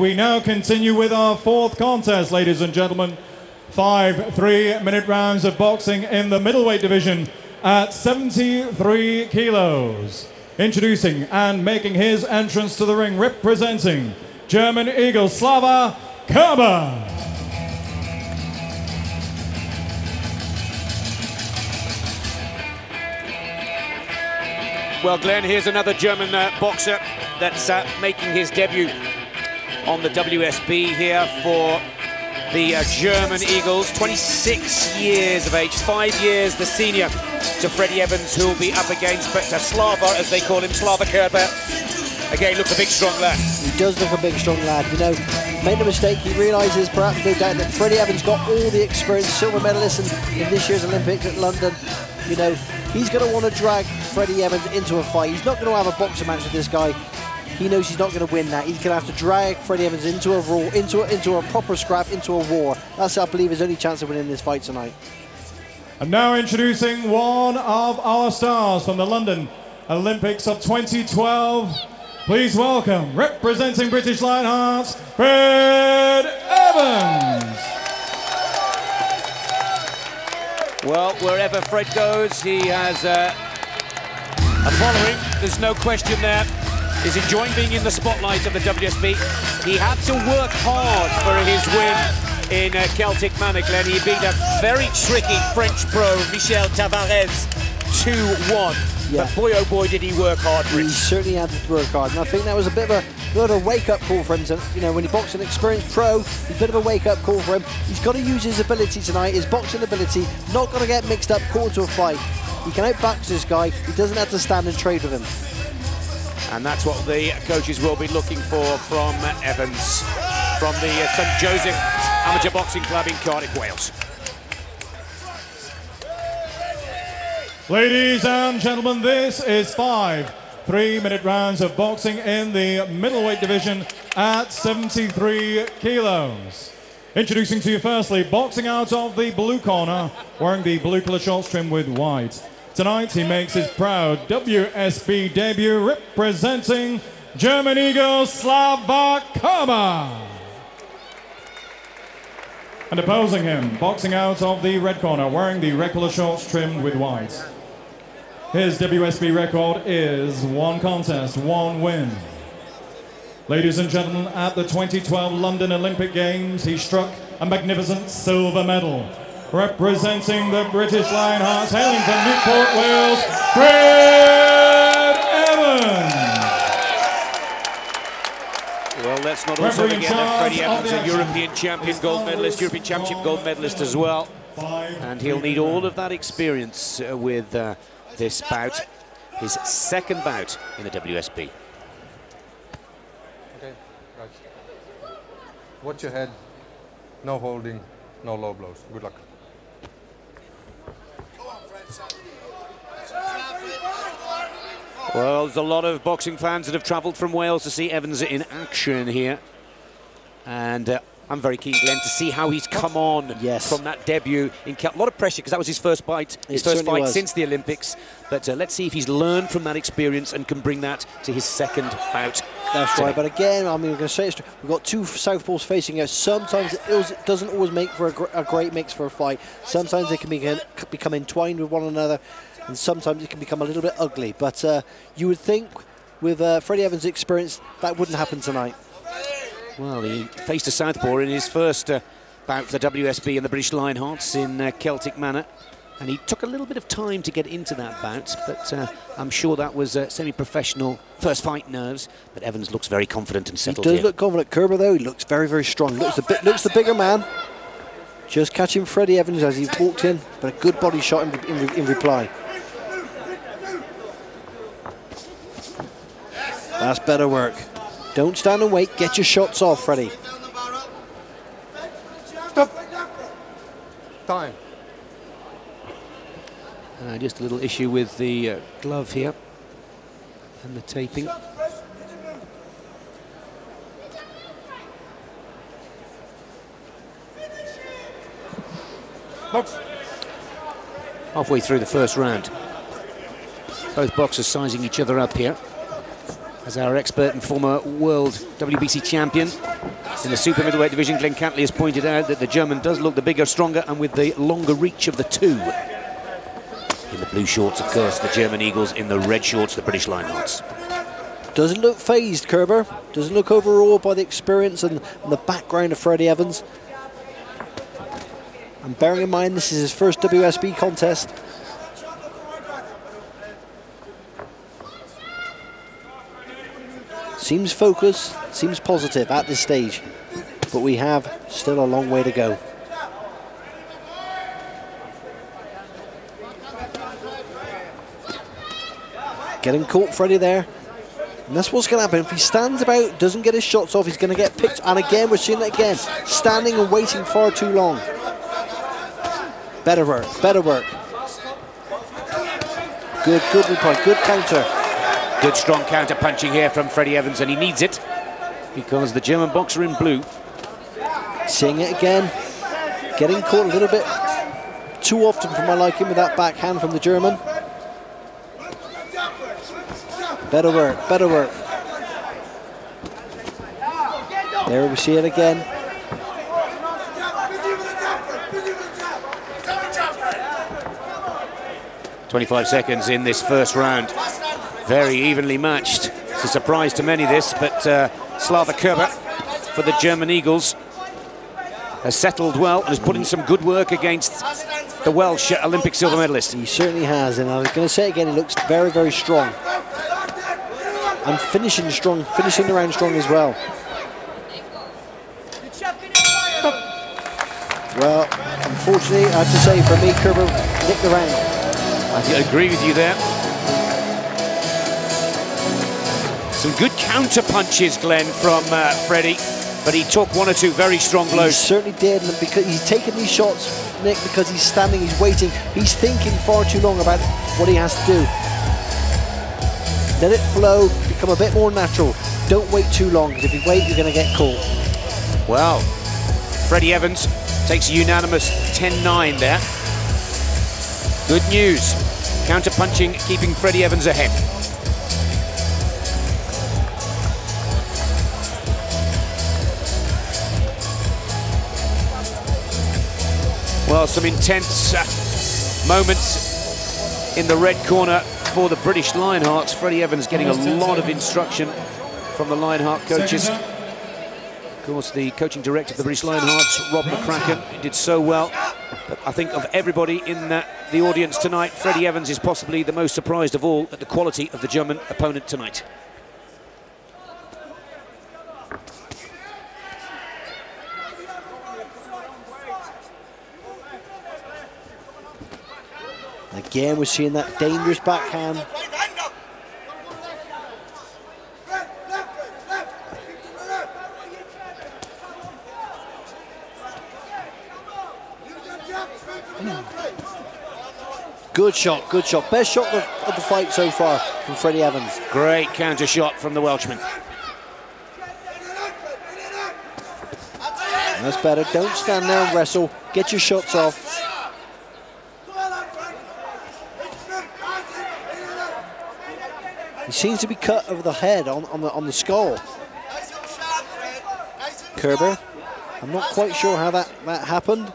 We now continue with our fourth contest, ladies and gentlemen. Five three-minute rounds of boxing in the middleweight division at 73 kilos. Introducing and making his entrance to the ring, representing German Eagle Slava Kerber. Well, Glenn, here's another German uh, boxer that's uh, making his debut on the WSB here for the uh, German Eagles. 26 years of age, five years the senior to Freddie Evans, who will be up against but Slava, as they call him, Slava Kerber. Again, looks a big, strong lad. He does look a big, strong lad. You know, made no mistake, he realises perhaps no doubt that Freddie Evans got all the experience, silver medalist in, in this year's Olympics at London. You know, he's going to want to drag Freddie Evans into a fight. He's not going to have a boxing match with this guy. He knows he's not going to win that. He's going to have to drag Freddie Evans into a raw, into a, into a proper scrap, into a war. That's, I believe, his only chance of winning this fight tonight. And now introducing one of our stars from the London Olympics of 2012. Please welcome, representing British Lionhearts, Fred Evans. Well, wherever Fred goes, he has uh, a following. There's no question there. He's enjoying being in the spotlight of the WSB. He had to work hard for his win in uh, Celtic Manor, Glenn. He beat a very tricky French pro, Michel Tavares, 2-1. Yeah. But boy, oh boy, did he work hard for He certainly had to work hard. And I think that was a bit of a, bit of a wake-up call for him. To, you know, when he boxed an experienced pro, a bit of a wake-up call for him. He's got to use his ability tonight, his boxing ability, not going to get mixed up, caught into a fight. He can outbox this guy. He doesn't have to stand and trade with him. And that's what the coaches will be looking for from Evans, from the uh, St Joseph Amateur Boxing Club in Cardiff, Wales. Ladies and gentlemen, this is five three-minute rounds of boxing in the middleweight division at 73 kilos. Introducing to you firstly, boxing out of the blue corner, wearing the blue color shorts trimmed with white. Tonight he makes his proud WSB debut representing German Eagle Slava Kerber. And opposing him, boxing out of the red corner, wearing the red color shorts trimmed with white. His WSB record is one contest, one win. Ladies and gentlemen, at the 2012 London Olympic Games, he struck a magnificent silver medal. Representing the British Lionhearts, hailing from Newport, Wales, Fred Evans. Well, let's not also forget that Freddie Evans, a European champion gold medalist, European Championship gold medalist as well. And he'll need all of that experience uh, with uh, this bout, his second bout in the WSB. Okay, Watch your head. No holding, no low blows. Good luck. Well, there's a lot of boxing fans that have travelled from Wales to see Evans in action here. And uh, I'm very keen, Glenn, to see how he's come on yes. from that debut. In a lot of pressure because that was his first fight, his it first fight was. since the Olympics. But uh, let's see if he's learned from that experience and can bring that to his second bout. That's right. But again, I mean, we're going to say it. We've got two southpaws facing us. Sometimes it doesn't always make for a, gr a, great mix for a fight. Sometimes they can be, become entwined with one another, and sometimes it can become a little bit ugly. But uh, you would think with uh, Freddie Evans' experience, that wouldn't happen tonight. Well, he faced a southpaw in his first uh, bout for the WSB and the British Lionhearts in uh, Celtic Manor. And he took a little bit of time to get into that bout, but uh, I'm sure that was uh, semi-professional first fight nerves. But Evans looks very confident and settled He does here. look confident. Kerber, though, he looks very, very strong. Looks the, bit, looks the bigger man. Just catching Freddie Evans as he walked in, but a good body shot in, in, in reply. That's better work. Don't stand and wait. Get your shots off, Freddie. Stop. Time. Uh, just a little issue with the uh, glove here and the taping. Box. Halfway through the first round. Both boxers sizing each other up here as our expert and former world WBC champion In the super middleweight division, Glenn Catley has pointed out that the German does look the bigger, stronger, and with the longer reach of the two. In the blue shorts, of course, the German Eagles. In the red shorts, the British Lionhearts. Doesn't look phased, Kerber. Doesn't look overawed by the experience and, and the background of Freddie Evans. And bearing in mind this is his first WSB contest. Seems focused, seems positive at this stage, but we have still a long way to go. Getting caught Freddie there. And that's what's going to happen. If he stands about, doesn't get his shots off, he's going to get picked. And again, we're seeing it again. Standing and waiting far too long. Better work, better work. Good, good reply, good counter. Good strong counter punching here from Freddie Evans, and he needs it because the German boxer in blue. Seeing it again. Getting caught a little bit too often for my liking with that backhand from the German. Better work, better work. There we see it again. Twenty-five seconds in this first round. Very evenly matched. It's a surprise to many this, but uh, Slava Kerber for the German Eagles has settled well and has put in some good work against the Welsh Olympic silver medalist. He certainly has, and I was going to say again, he looks very, very strong. And finishing strong, finishing the round strong as well. Well, unfortunately, I have to say, for me, Kerber nicked the round. I agree with you there. Some good counter punches, Glenn, from uh, Freddie, but he took one or two very strong blows. He certainly did, and because he's taking these shots, Nick, because he's standing, he's waiting, he's thinking far too long about what he has to do. Let it flow, become a bit more natural. Don't wait too long, because if you wait, you're going to get caught. Well, Freddie Evans takes a unanimous 10-9 there. Good news. Counter punching, keeping Freddie Evans ahead. Well, some intense uh, moments in the red corner for the British Lionhearts. Freddie Evans getting a lot of instruction from the Lionheart coaches. Of course, the coaching director of the British Lionhearts, Rob McCracken, did so well. But I think of everybody in the audience tonight, Freddie Evans is possibly the most surprised of all at the quality of the German opponent tonight. Again, we're seeing that dangerous backhand. Good shot, good shot. Best shot of, of the fight so far from Freddie Evans. Great counter shot from the Welshman. That's better. Don't stand there and wrestle. Get your shots off. He seems to be cut over the head on, on the on the skull. Kerber. I'm not quite sure how that, that happened,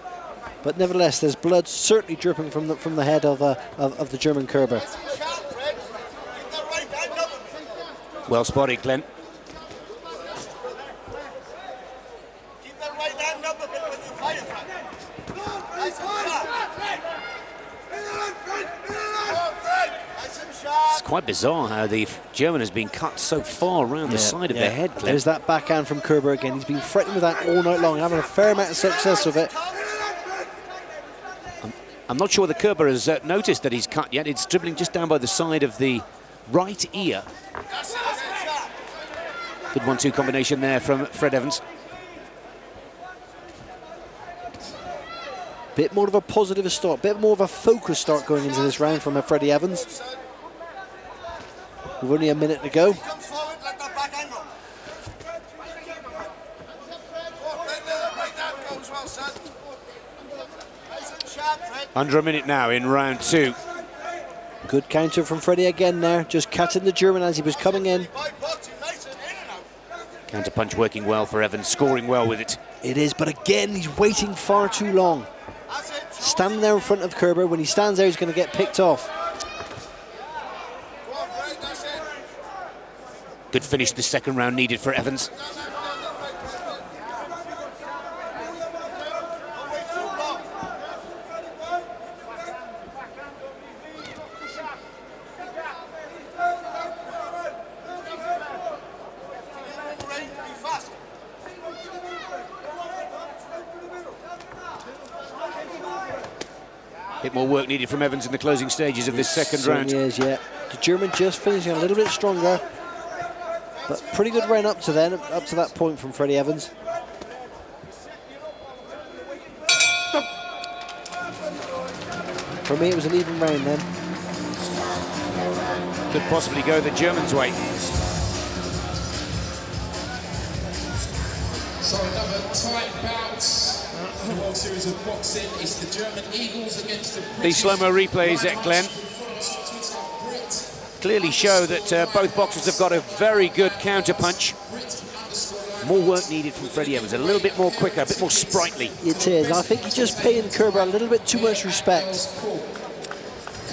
but nevertheless, there's blood certainly dripping from the from the head of uh, of, of the German Kerber. Well spotted, Glenn. Quite bizarre how the German has been cut so far around the side of the head, Glenn. There's that backhand from Kerber again. He's been threatening with that all night long, having a fair amount of success with it. I'm not sure the Kerber has uh, noticed that he's cut yet. It's dribbling just down by the side of the right ear. Good one-two combination there from Fred Evans. Bit more of a positive start, bit more of a focused start going into this round from uh, Freddie Evans. We've only a minute to go. Under a minute now in round two. Good counter from Freddie again there, just cutting the German as he was coming in. Counter punch working well for Evans, scoring well with it. It is, but again, he's waiting far too long. Standing there in front of Kerber, when he stands there, he's going to get picked off. Good finish the second round needed for Evans. bit more work needed from Evans in the closing stages of this second round. Is, yeah. The German just finishing a little bit stronger, but pretty good run up to then, up to that point from Freddie Evans. For me, it was an even round then. Could possibly go the Germans' way. So another tight bout the World Series of Boxing. It's the German Eagles against the These slow-mo replays, at Glenn, clearly show that uh, both boxers have got a very good counter-punch. More work needed from Freddie Evans, a little bit more quicker, a bit more sprightly. It is. I think he's just paying Kerber a little bit too much respect.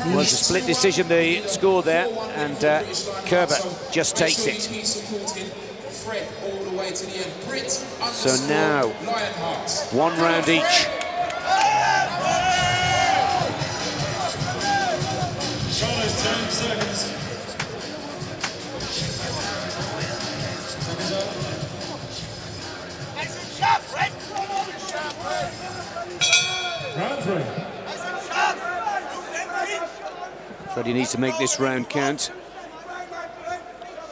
Well, it's a split decision, the score there, and uh, Kerber just takes it. So now, one round each. Freddie needs to make this round count.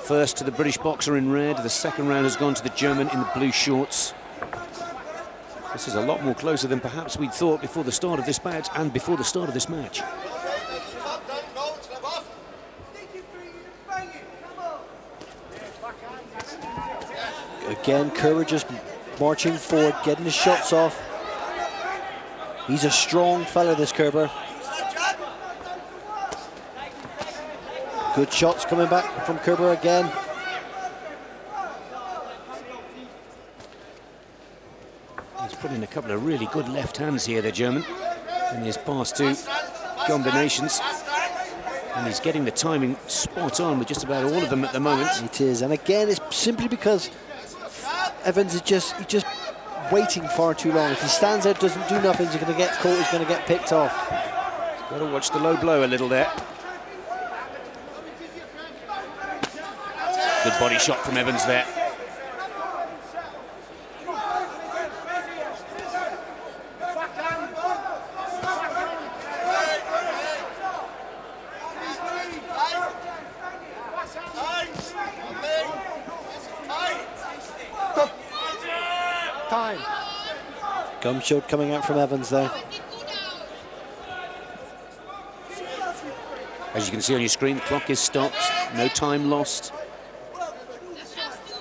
First to the British boxer in red. The second round has gone to the German in the blue shorts. This is a lot more closer than perhaps we'd thought before the start of this bout and before the start of this match. Again, Kerber just marching forward, getting the shots off. He's a strong fella, this Kerber. Good shots coming back from Kerber again. He's put in a couple of really good left hands here, the German, in his past two combinations. And he's getting the timing spot on with just about all of them at the moment. It is, and again, it's simply because Evans is just he's just waiting far too long. If he stands there, doesn't do nothing, he's going to get caught, he's going to get picked off. Got to watch the low blow a little there. Good body shot from Evans there. Gum shield coming out from Evans there. As you can see on your screen, the clock is stopped. No time lost.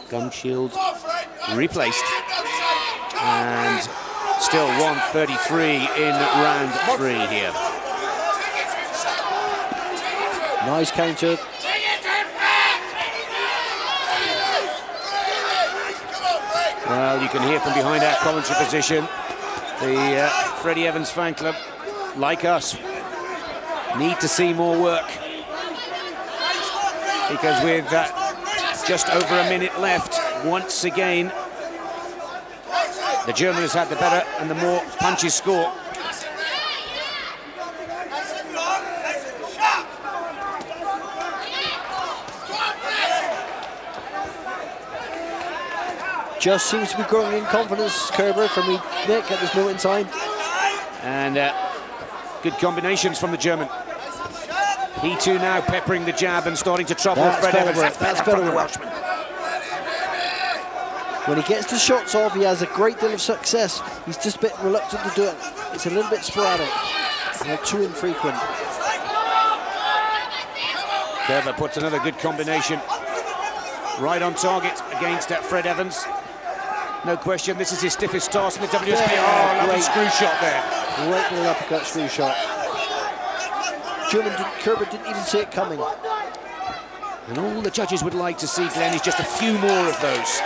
Gum shield replaced. And still 133 in round three here. Nice counter. Well, you can hear from behind our commentary position, the uh, Freddie Evans fan club, like us, need to see more work. Because with uh, just over a minute left. Once again, the German has had the better and the more punches score. Just seems to be growing in confidence, Kerber, from Nick, at this moment in time. And uh, good combinations from the German. He too now peppering the jab and starting to trouble That's Fred Evans. That's, That's better, better Welshman. When he gets the shots off, he has a great deal of success. He's just a bit reluctant to do it. It's a little bit sporadic, and too infrequent. Kerber puts another good combination right on target against uh, Fred Evans. No question, this is his stiffest start in the WSB. Yeah, oh, great. screw shot there. Great little uppercut screw shot. German didn't, Kerber didn't even see it coming. And all the judges would like to see, Glenn, is just a few more of those.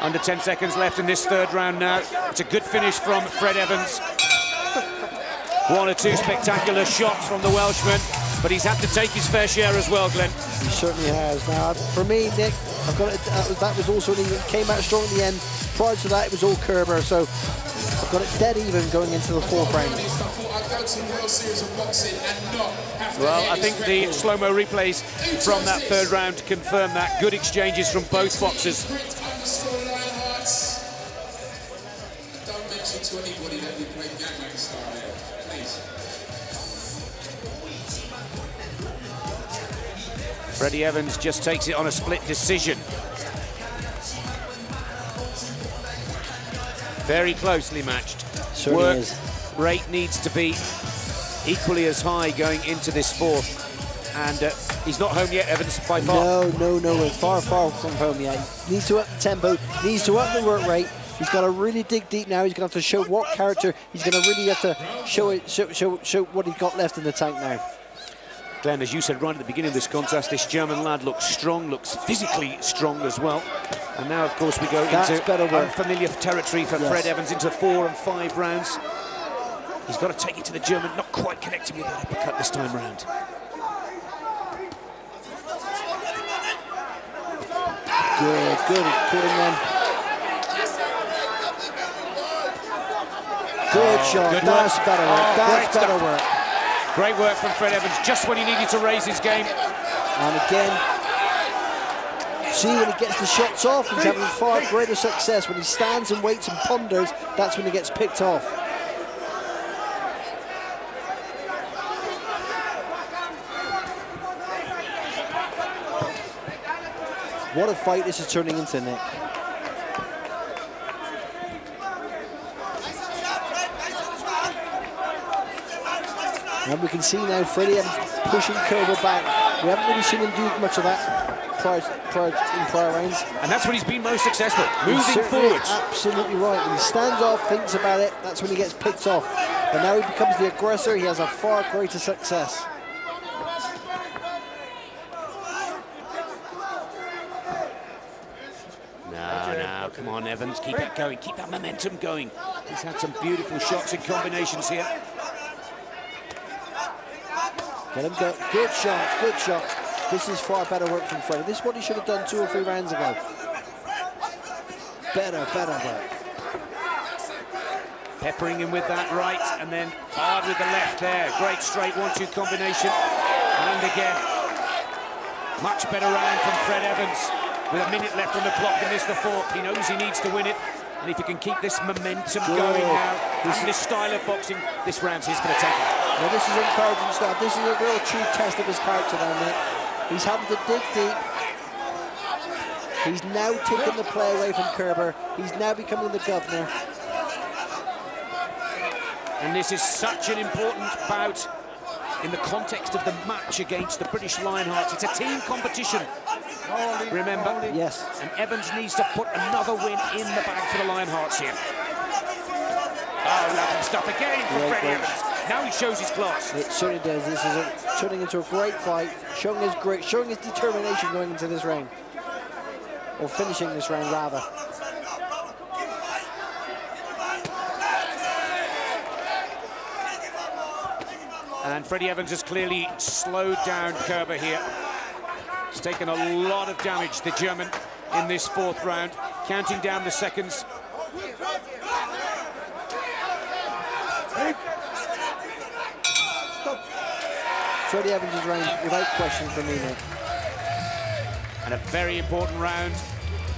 Under 10 seconds left in this third round now. It's a good finish from Fred Evans. One or two spectacular shots from the Welshman but he's had to take his fair share as well, Glenn. He certainly has. Now, for me, Nick, I've got it, that, was, that was also he came out strong in the end. Prior to that, it was all Kerber, so I've got it dead even going into the fourth round. Well, I think the slow-mo replays from that third round confirm that. Good exchanges from both boxers. Freddie Evans just takes it on a split decision. Very closely matched. Certainly Work is. rate needs to be equally as high going into this fourth. And uh, he's not home yet, Evans, by far. No, no, no, we're far, far from home yet. Needs to up the tempo, needs to up the work rate. He's got to really dig deep now. He's going to have to show what character. He's going to really have to show it, show, show, show what he's got left in the tank now. Glenn, as you said right at the beginning of this contest, this German lad looks strong, looks physically strong as well. And now, of course, we go That's into better work. unfamiliar territory for Yes. Fred Evans into four and five rounds. He's got to take it to the German, not quite connecting with that uppercut this time round. Good, good putting them. Good oh, shot. good That's better work. Oh, That's better work. Great work from Fred Evans, just when he needed to raise his game. And again, see when he gets the shots off, he's having far greater success. When he stands and waits and ponders, that's when he gets picked off. What a fight this is turning into, Nick. And we can see now Freddie pushing Kerber back. We haven't really seen him do much of that prior, prior, in prior rounds. And that's when he's been most successful, moving forwards. Absolutely right. When he stands off, thinks about it, that's when he gets picked off. But now he becomes the aggressor, he has a far greater success. Come on, Evans, keep it going, keep that momentum going. He's had some beautiful shots and combinations here. Get him go. Good shot, good shot. This is far better work from Freddie. This is what he should have done two or three rounds ago. Better, better work. Peppering him with that right, and then hard with the left there. Great straight one-two combination. And again, much better round from Fred Evans. With a minute left on the clock in this the fourth. He knows he needs to win it. And if he can keep this momentum going now, This and this style of boxing, this round's his for the taking. Now this is encouraging stuff. This is a real true test of his character now, Nick. He's having to dig deep. He's now taking the play away from Kerber. He's now becoming the governor. And this is such an important bout in the context of the match against the British Lionhearts. It's a team competition, remember? Yes. And Evans needs to put another win in the bag for the Lionhearts here. Oh, lovely stuff again from Yeah, Freddie. Evans. Now he shows his class. It certainly does. This is a, turning into a great fight, showing his great, showing his determination going into this round, or finishing this round rather. And Freddie Evans has clearly slowed down Kerber here. He's taken a lot of damage, the German, in this fourth round. Counting down the seconds. Freddie Evans' is round, without question for me. And a very important round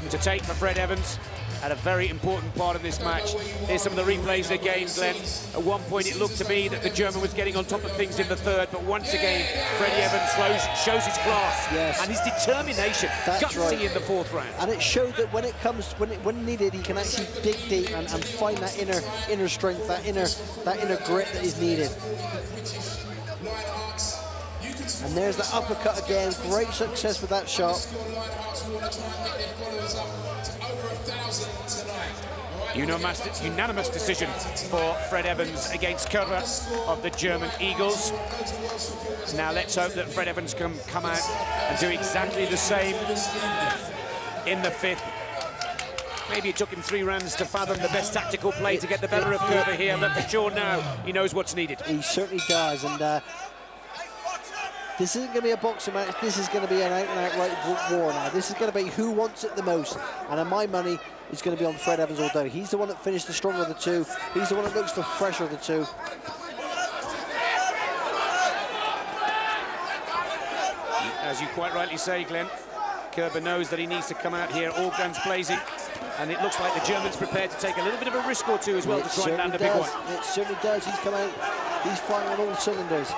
to take for Fred Evans at a very important part of this match. Here's some of the replays again, Glenn. At one point it looked to me that the German was getting on top of things in the third, but once again, Freddie Evans slows, shows his class Yes. and his determination, That's gutsy right. in the fourth round. And it showed that when it comes, when it, when needed, he can actually dig deep and, and find that inner inner strength, that inner that inner grit that is needed. And there's the uppercut again. Great success with that shot. Unanimous, unanimous decision for Fred Evans against Kerber of the German Eagles. Now let's hope that Fred Evans can come out and do exactly the same in the fifth. Maybe it took him three rounds to fathom the best tactical play to get the better of Kerber here, but for sure now he knows what's needed. He certainly does, and uh, this isn't going to be a boxing match. This is going to be an out-and-out right war now. This is going to be who wants it the most, and my money, it's going to be on Fred Evans all day. He's the one that finished the stronger of the two. He's the one that looks the fresher of the two. As you quite rightly say, Glenn, Kerber knows that he needs to come out here all guns blazing, and it looks like the German's prepared to take a little bit of a risk or two as well it to try and land a does. big one. It certainly does. He's come out. He's firing on all cylinders.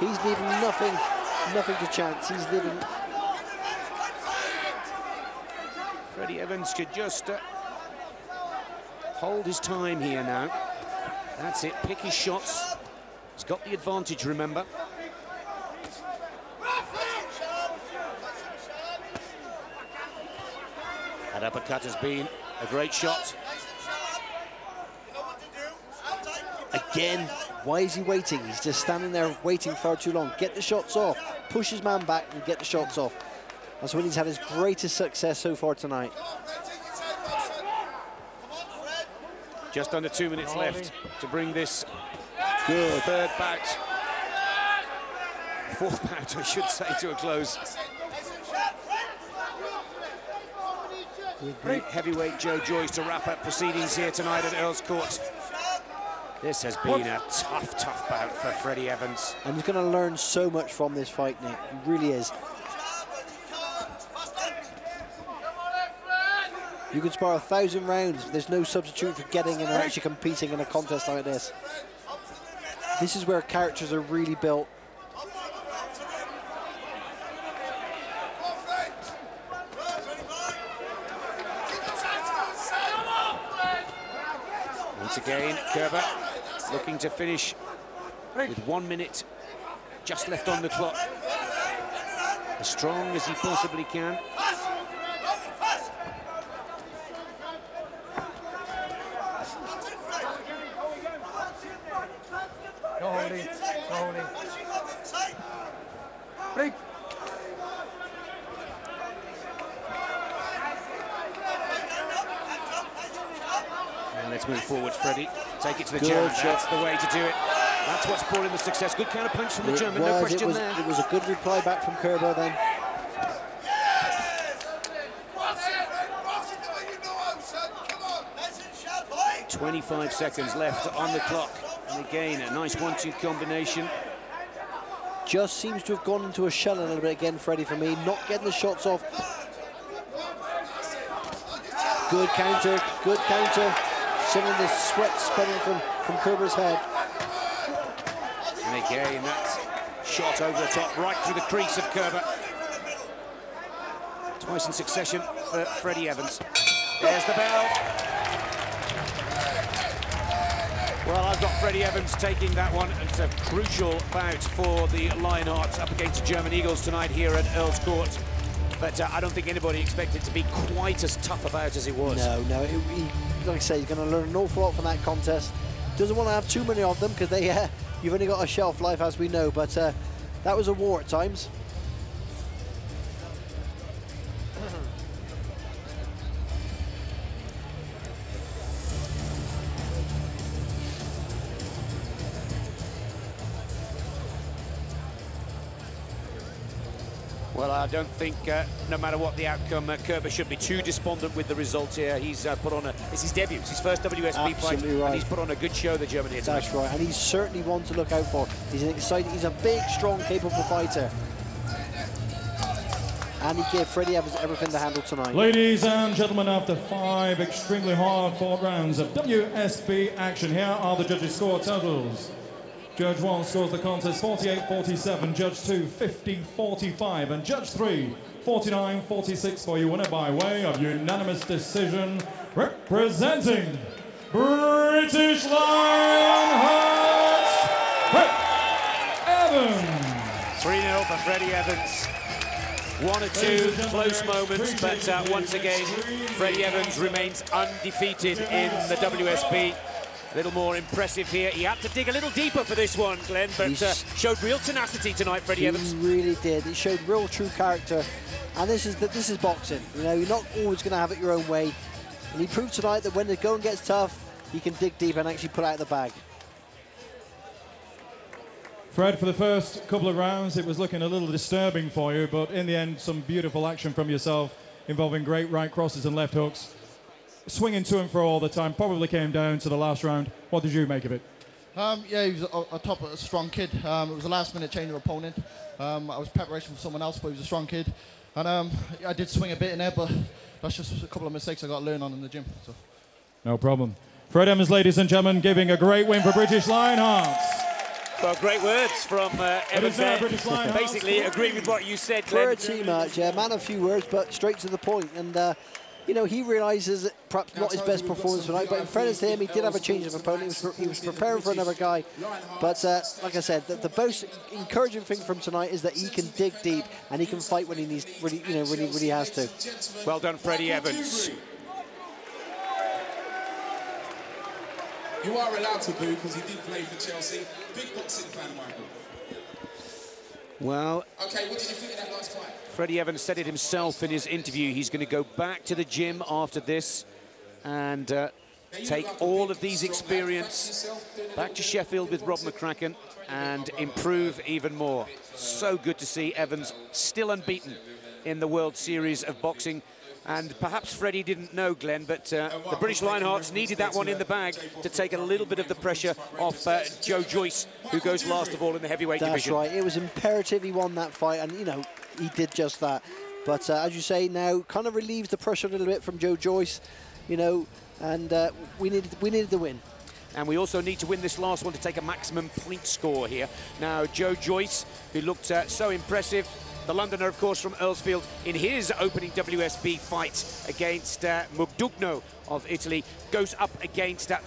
He's leaving nothing, nothing to chance. He's leaving. Freddie Evans could just uh, hold his time here now. That's it, pick his shots. He's got the advantage, remember. That uppercut has been a great shot. Again, why is he waiting? He's just standing there waiting far too long. Get the shots off. Push his man back and get the shots off. That's when he's had his greatest success so far tonight. Just under two minutes left to bring this Good. third bout, fourth bout, I should say, to a close. The heavyweight Joe Joyce to wrap up proceedings here tonight at Earl's Court. This has been a tough, tough bout for Freddie Evans. And he's going to learn so much from this fight, Nick. He really is. You can spar a thousand rounds, but there's no substitute for getting in and actually competing in a contest like this. This is where characters are really built. Once again, Kerber looking to finish with one minute just left on the clock. As strong as he possibly can. No holding. No holding. Break. And let's move forward, Freddie. Take it to the Good jab. shot. That's the way to do it. That's what's brought him the success. Good counter punch from the It German, no was, it question was, there. it was a good reply back from Kerber then. 25 seconds left on the clock. And again, a nice one-two combination. Just seems to have gone into a shell a little bit again, Freddie, for me. Not getting the shots off. Good counter, good counter. Some of the sweat spilling from, from Kerber's head. And again, that shot over the top, right through the crease of Kerber. Twice in succession for Freddie Evans. There's the bell. Well, I've got Freddie Evans taking that one. It's a crucial bout for the Lionhearts up against the German Eagles tonight here at Earl's Court. But uh, I don't think anybody expected it to be quite as tough a bout as it was. No, no, he, he- like I say, he's going to learn an awful lot from that contest. Doesn't want to have too many of them because they, uh, you've only got a shelf life, as we know. But uh, that was a war at times. Well, I don't think, uh, no matter what the outcome, uh, Kerber should be too despondent with the result here. He's uh, put on a, it's his debut, it's his first WSB fight, Absolutely right. and he's put on a good show, the German here tonight. That's right, and he's certainly one to look out for. He's an exciting, he's a big, strong, capable fighter. And he gave Freddie Evans everything to handle tonight. Ladies and gentlemen, after five extremely hard fought rounds of WSB action, here are the judges' score totals. Judge 1 scores the contest 48-47, Judge 2 50-45, and Judge 3 49-46 for you winner by way of unanimous decision, representing British Lionhearts, Fred Evans. 3-0 for Freddie Evans. One or two close moments, but uh, once again, Freddie Evans remains undefeated in the WSB. A little more impressive here. He had to dig a little deeper for this one, Glenn, but uh, showed real tenacity tonight, Freddie He Evans. really did. He showed real true character. And this is the, this is boxing. You know, you're not always going to have it your own way. And he proved tonight that when the going gets tough, he can dig deep and actually pull out the bag. Fred, for the first couple of rounds, it was looking a little disturbing for you, but in the end, some beautiful action from yourself involving great right crosses and left hooks. Swinging to and fro all the time, probably came down to the last round. What did you make of it? Um, yeah, he was a, a top, a strong kid. Um, it was a last minute change of opponent. Um, I was preparation for someone else, but he was a strong kid. And um, I did swing a bit in there, but that's just a couple of mistakes I got to learn on in the gym. So. No problem. Fred Evans, ladies and gentlemen, giving a great win for British Lionhearts. Well, great words from uh, Evans there. Basically, agree with what you said, For a Glenn. team match, yeah, man a few words, but straight to the point. And, uh, you know, he realises that perhaps not his best performance tonight, but in fairness to him, he did have a change of opponent. He was, he was preparing for another guy. But, uh, like I said, the, the most encouraging thing from tonight is that he can dig deep and he can fight when he needs, really, you know, when he, when he has to. Well done, Freddie Evans. You are allowed to boo because he did play for Chelsea. Big boxing fan, Michael. Well, Okay, what did you think of that last fight? Freddie Evans said it himself in his interview. He's going to go back to the gym after this and uh, take look like a all of these experience Yourself doing a back to Sheffield with Rob McCracken and improve even more. So good to see Evans still unbeaten in the World Series of Boxing. And perhaps Freddie didn't know, Glenn, but uh, the British Lionhearts needed that one in the bag to take a little bit of the pressure off uh, Joe Joyce, who goes last of all in the heavyweight That's division. That's right. It was imperative he won that fight, and you know he did just that. But uh, as you say, now kind of relieves the pressure a little bit from Joe Joyce, you know, and uh, we needed we needed the win. And we also need to win this last one to take a maximum point score here. Now, Joe Joyce, who looked uh, so impressive, the Londoner, of course, from Earlsfield, in his opening WSB fight against uh, Mugdugno of Italy, goes up against uh,